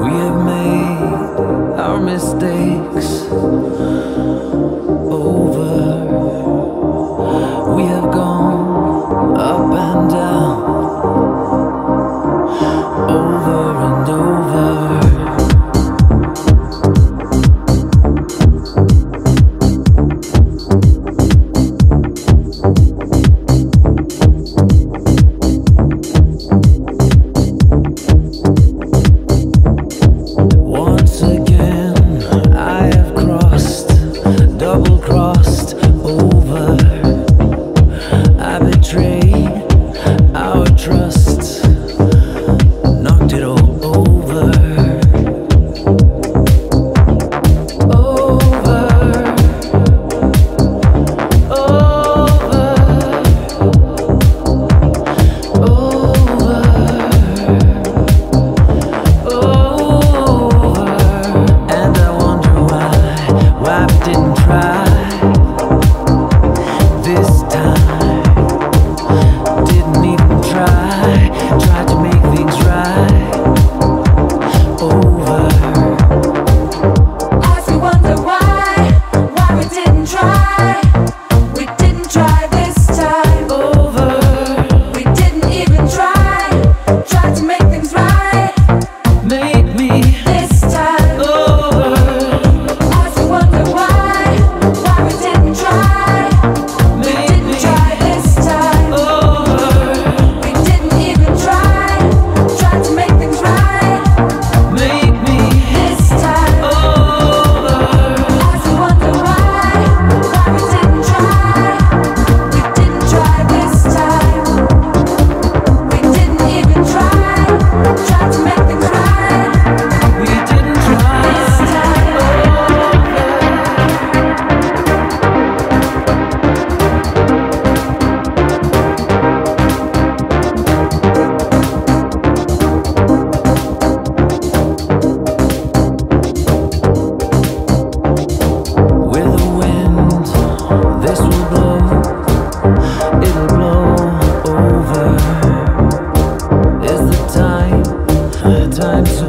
We have made our mistakes.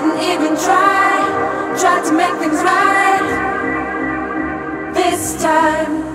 didn't even try, tried to make things right this time.